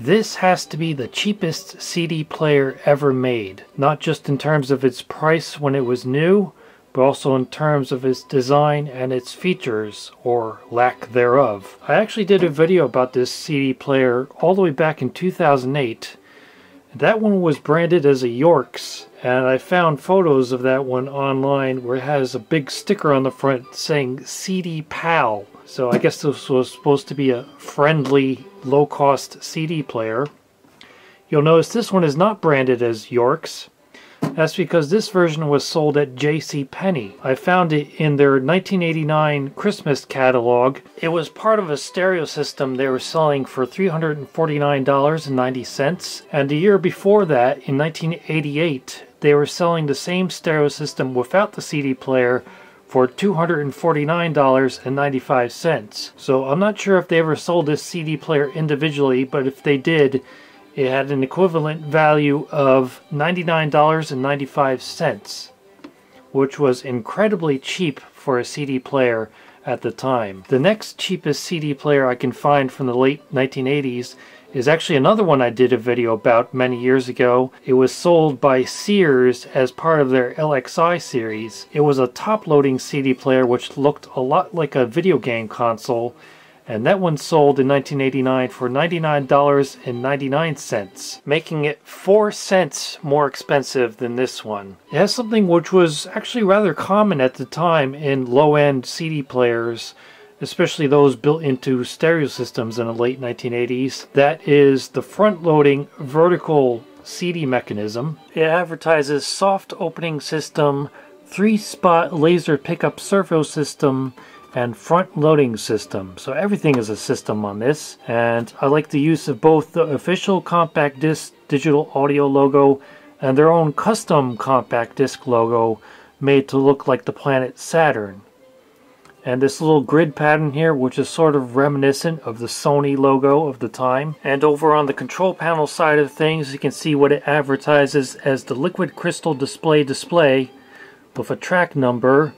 This has to be the cheapest CD player ever made, not just in terms of its price when it was new, but also in terms of its design and its features, or lack thereof. I actually did a video about this CD player all the way back in 2008. That one was branded as a Yorx, and I found photos of that one online where it has a big sticker on the front saying CD Pal. So I guess this was supposed to be a friendly, low-cost CD player. You'll notice this one is not branded as Yorx. That's because this version was sold at J.C. Penney. I found it in their 1989 Christmas catalog. It was part of a stereo system they were selling for $349.90. And the year before that, in 1988, they were selling the same stereo system without the CD player for $249.95. So I'm not sure if they ever sold this CD player individually, but if they did, it had an equivalent value of $99.95, which was incredibly cheap for a CD player at the time. The next cheapest CD player I can find from the late 1980s is actually another one I did a video about many years ago. It was sold by Sears as part of their LXI series. It was a top-loading CD player which looked a lot like a video game console and that one sold in 1989 for $99.99, making it 4 cents more expensive than this one. It has something which was actually rather common at the time in low-end CD players, especially those built into stereo systems in the late 1980s. That is the front-loading vertical CD mechanism. It advertises soft opening system, three-spot laser pickup servo system, and front loading system. So everything is a system on this. And I like the use of both the official compact disc digital audio logo and their own custom compact disc logo made to look like the planet Saturn. And this little grid pattern here, which is sort of reminiscent of the Sony logo of the time. And over on the control panel side of things, you can see what it advertises as the liquid crystal display display with a track number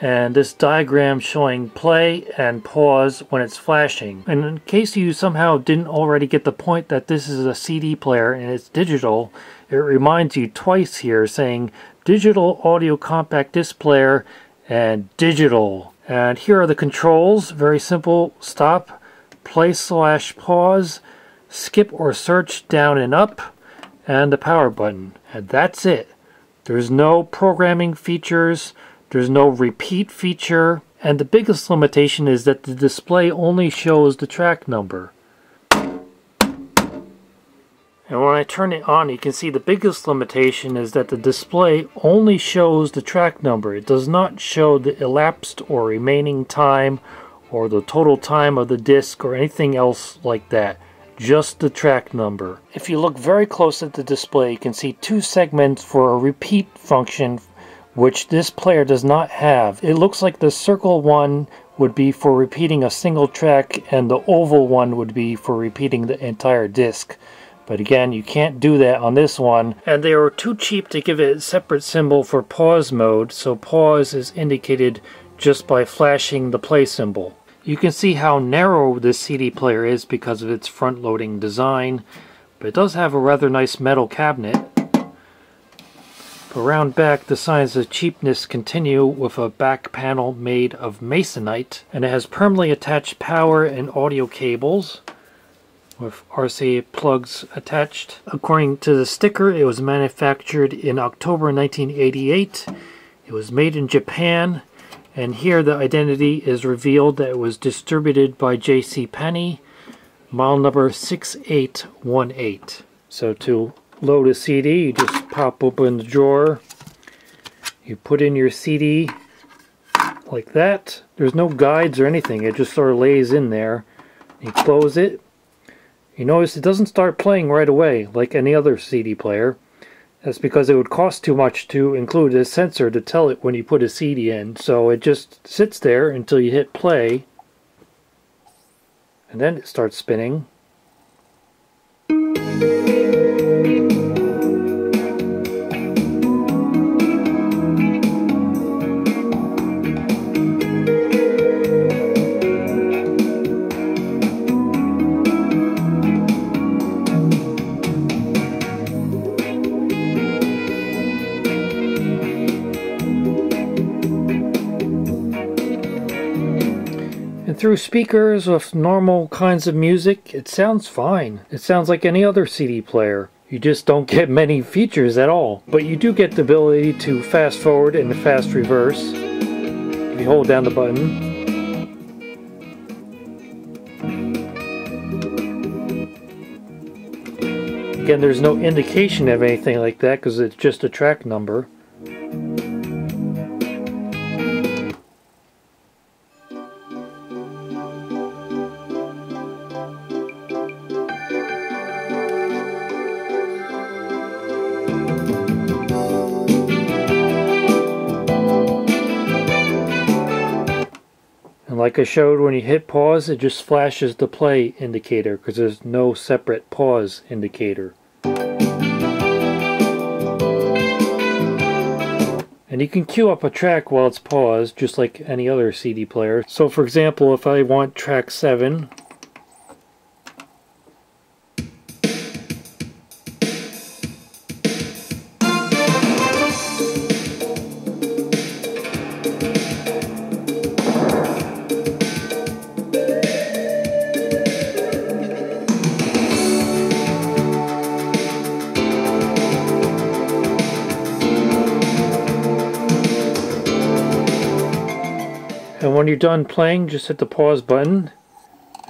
and this diagram showing play and pause when it's flashing. And in case you somehow didn't already get the point that this is a CD player and it's digital, it reminds you twice here saying digital audio compact disc player and digital. And here are the controls, very simple, stop, play slash pause, skip or search down and up, and the power button. And that's it. There's no programming features, there's no repeat feature, and the biggest limitation is that the display only shows the track number. And when I turn it on, you can see the biggest limitation is that the display only shows the track number. It does not show the elapsed or remaining time or the total time of the disc or anything else like that. Just the track number. If you look very close at the display, you can see two segments for a repeat function which this player does not have. It looks like the circle one would be for repeating a single track and the oval one would be for repeating the entire disc. But again, you can't do that on this one. And they were too cheap to give it a separate symbol for pause mode, so pause is indicated just by flashing the play symbol. You can see how narrow this CD player is because of its front-loading design, but it does have a rather nice metal cabinet. Around back, the signs of cheapness continue with a back panel made of masonite, and it has permanently attached power and audio cables with RCA plugs attached. According to the sticker, it was manufactured in October 1988. It was made in Japan, and here the identity is revealed that it was distributed by J.C. Penney, model number 6818. So to load a CD, you just pop open the drawer, you put in your CD like that. There's no guides or anything, it just sort of lays in there. You close it. You notice it doesn't start playing right away like any other CD player. That's because it would cost too much to include a sensor to tell it when you put a CD in. So it just sits there until you hit play. And then it starts spinning. Through speakers with normal kinds of music, it sounds fine. It sounds like any other CD player. You just don't get many features at all. But you do get the ability to fast forward and fast reverse. If you hold down the button, Again, there's no indication of anything like that because it's just a track number. Like I showed, when you hit pause, it just flashes the play indicator because there's no separate pause indicator. And you can queue up a track while it's paused, just like any other CD player. So for example, if I want track 7, done playing, just hit the pause button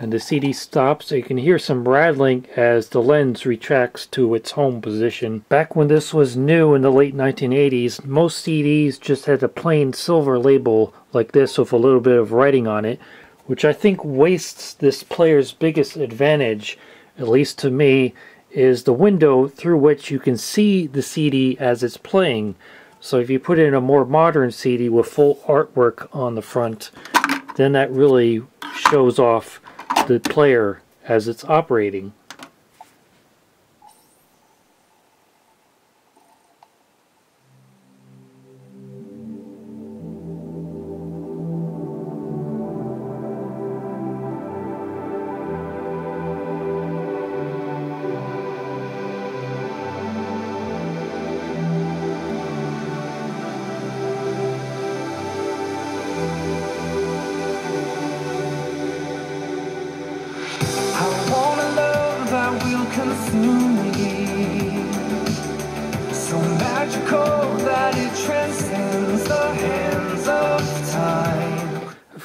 and the CD stops. You can hear some rattling as the lens retracts to its home position. Back when this was new in the late 1980s, most CDs just had a plain silver label like this with a little bit of writing on it, which I think wastes this player's biggest advantage, at least to me, is the window through which you can see the CD as it's playing. So if you put in a more modern CD with full artwork on the front, then that really shows off the player as it's operating.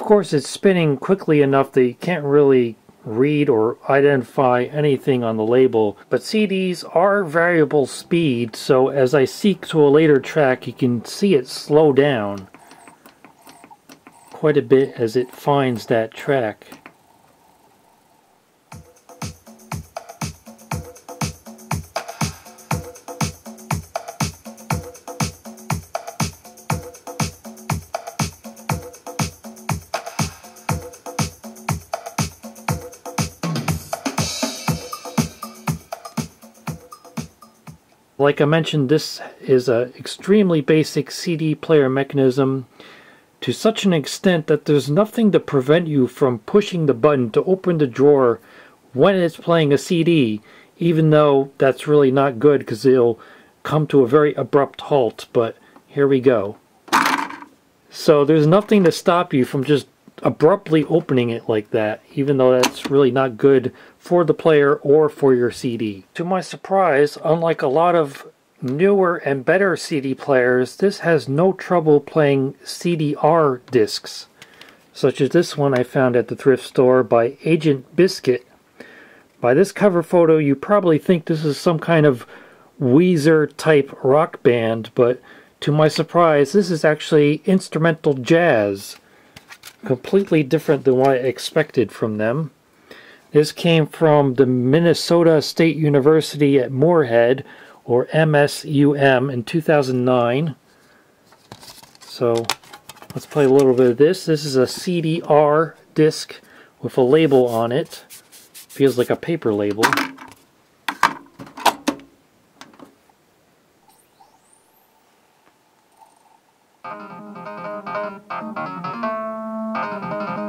Course, it's spinning quickly enough that you can't really read or identify anything on the label, but CDs are variable speed, so as I seek to a later track, you can see it slow down quite a bit as it finds that track. Like I mentioned, this is an extremely basic CD player mechanism to such an extent that there's nothing to prevent you from pushing the button to open the drawer when it's playing a CD, even though that's really not good because it'll come to a very abrupt halt, but here we go. So there's nothing to stop you from just abruptly opening it like that, even though that's really not good for the player or for your CD. To my surprise, unlike a lot of newer and better CD players, this has no trouble playing CDR discs, such as this one I found at the thrift store by Agent Biscuit. By this cover photo, you probably think this is some kind of Weezer type rock band, but to my surprise, this is actually instrumental jazz completely different than what I expected from them. This came from the Minnesota State University at Moorhead, or MSUM, in 2009. So let's play a little bit of this. This is a CDR disc with a label on it. Feels like a paper label. Thank you.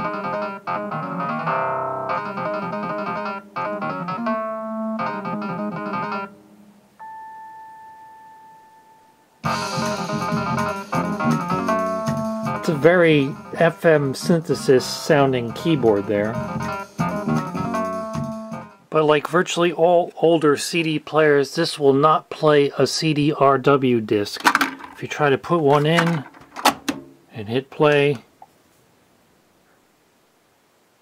Very FM synthesis sounding keyboard there. But like virtually all older CD players, this will not play a CD-RW disc. If you try to put one in and hit play,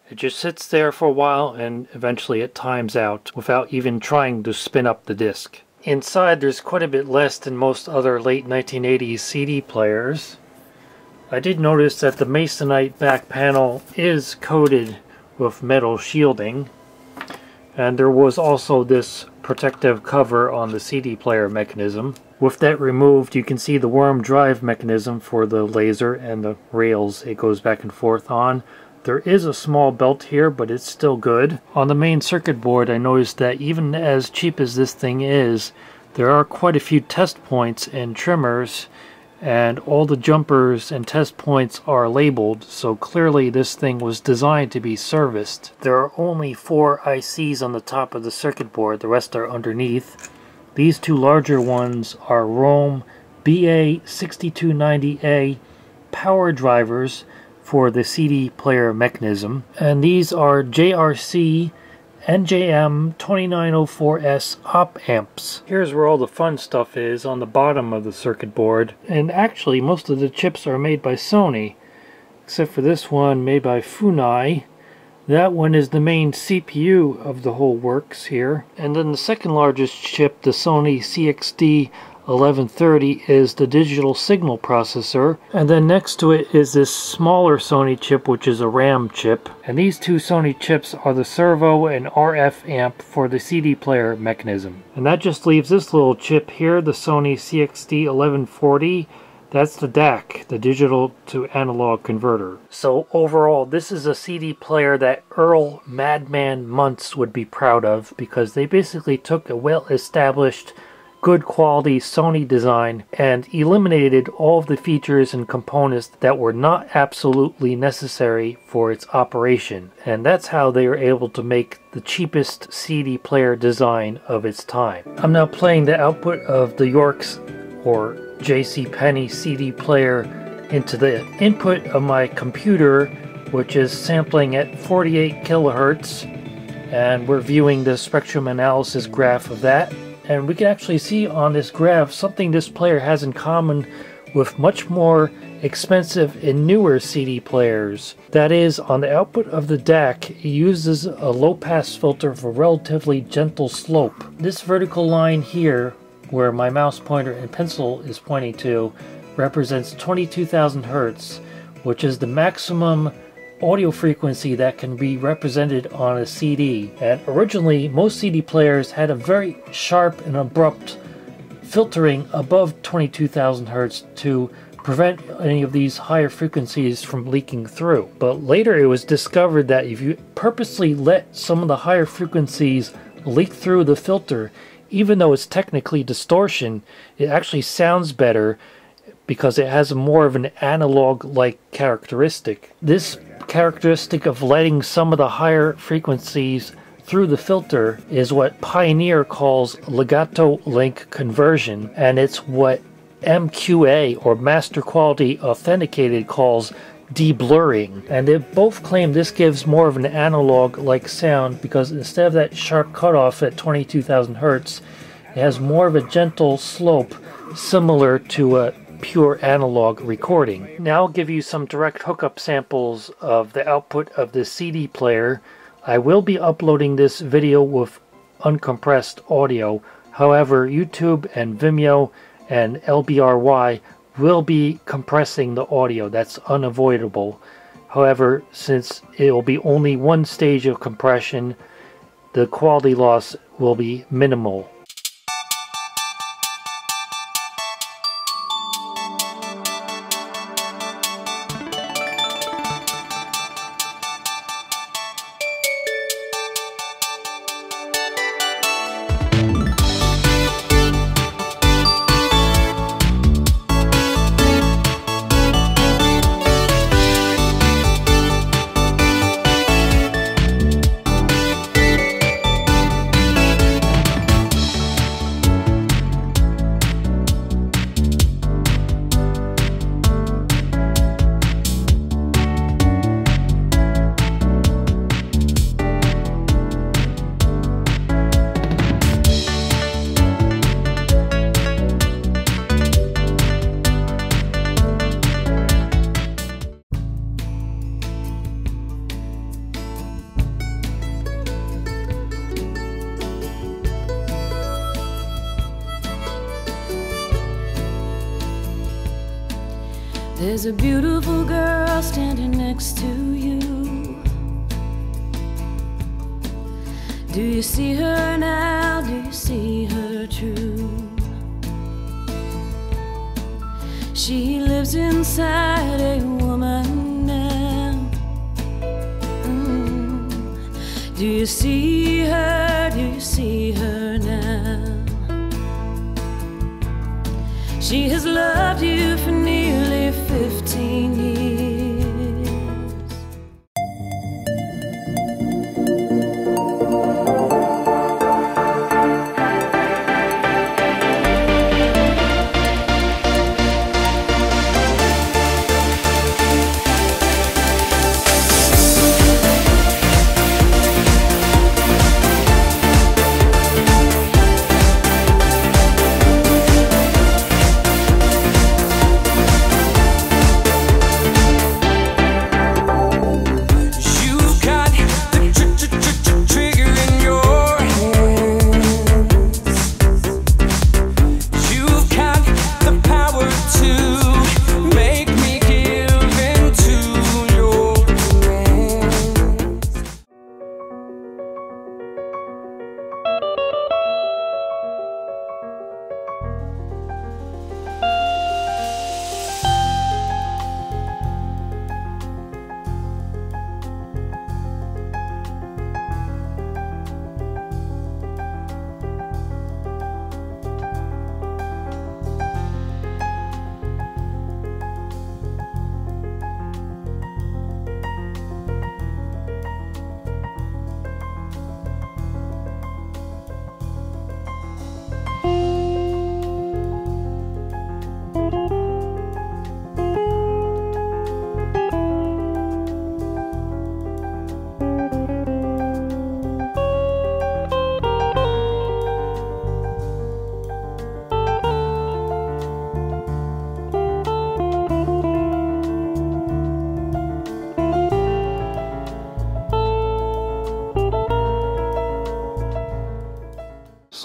it just sits there for a while and eventually it times out without even trying to spin up the disc. Inside there's quite a bit less than most other late 1980s CD players. I did notice that the Masonite back panel is coated with metal shielding and there was also this protective cover on the CD player mechanism. With that removed you can see the worm drive mechanism for the laser and the rails it goes back and forth on. There is a small belt here, but it's still good. On the main circuit board, I noticed that even as cheap as this thing is, there are quite a few test points and trimmers, and all the jumpers and test points are labeled, so clearly this thing was designed to be serviced. There are only four ICs on the top of the circuit board, the rest are underneath. These two larger ones are ROHM BA6290A power drivers, for the CD player mechanism. And these are JRC NJM 2904S op amps. Here's where all the fun stuff is on the bottom of the circuit board. And actually most of the chips are made by Sony, except for this one made by Funai. That one is the main CPU of the whole works here. And then the second largest chip, the Sony CXD 1130 is the digital signal processor and then next to it is this smaller Sony chip which is a RAM chip. And these two Sony chips are the servo and RF amp for the CD player mechanism. And that just leaves this little chip here the Sony CXD 1140 that's the DAC, the digital to analog converter. So overall, this is a CD player that Earl Madman Muntz would be proud of because they basically took a well-established good quality Sony design and eliminated all of the features and components that were not absolutely necessary for its operation. And that's how they were able to make the cheapest CD player design of its time. I'm now playing the output of the Yorx or JC Penney CD player into the input of my computer which is sampling at 48 kilohertz and we're viewing the spectrum analysis graph of that and we can actually see on this graph something this player has in common with much more expensive and newer CD players. That is, on the output of the DAC, it uses a low-pass filter for a relatively gentle slope. This vertical line here, where my mouse pointer and pencil is pointing to, represents 22,000 Hertz, which is the maximum audio frequency that can be represented on a CD. And originally, most CD players had a very sharp and abrupt filtering above 22,000 Hertz to prevent any of these higher frequencies from leaking through. But later it was discovered that if you purposely let some of the higher frequencies leak through the filter, even though it's technically distortion, it actually sounds better because it has more of an analog like characteristic. This characteristic of letting some of the higher frequencies through the filter is what Pioneer calls legato link conversion, and it's what MQA or Master Quality Authenticated calls deblurring. And they both claim this gives more of an analog like sound because instead of that sharp cutoff at 22,000 Hertz, it has more of a gentle slope similar to a pure analog recording. Now I'll give you some direct hookup samples of the output of the CD player. I will be uploading this video with uncompressed audio. However, YouTube and Vimeo and LBRY will be compressing the audio. That's unavoidable. However, since it will be only one stage of compression, the quality loss will be minimal. There's a beautiful girl standing next to you. Do you see her now? Do you see her true? She lives inside a woman now. Mm. Do you see her? Do you see her now? She has loved you for 15 years.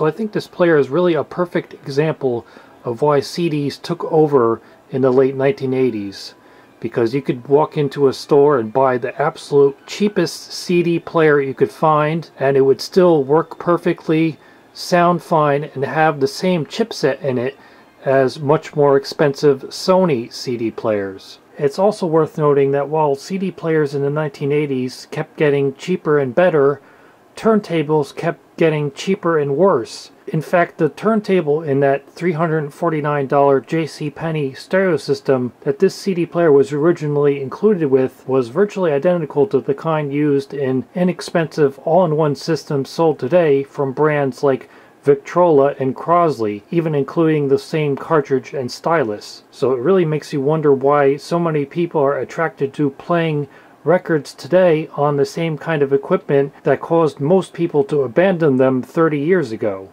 So I think this player is really a perfect example of why CDs took over in the late 1980s. Because you could walk into a store and buy the absolute cheapest CD player you could find, and it would still work perfectly, sound fine, and have the same chipset in it as much more expensive Sony CD players. It's also worth noting that while CD players in the 1980s kept getting cheaper and better, turntables kept getting cheaper and worse. In fact, the turntable in that $349 JC Penney stereo system that this CD player was originally included with was virtually identical to the kind used in inexpensive all-in-one systems sold today from brands like Victrola and Crosley, even including the same cartridge and stylus. So it really makes you wonder why so many people are attracted to playing records today on the same kind of equipment that caused most people to abandon them 30 years ago.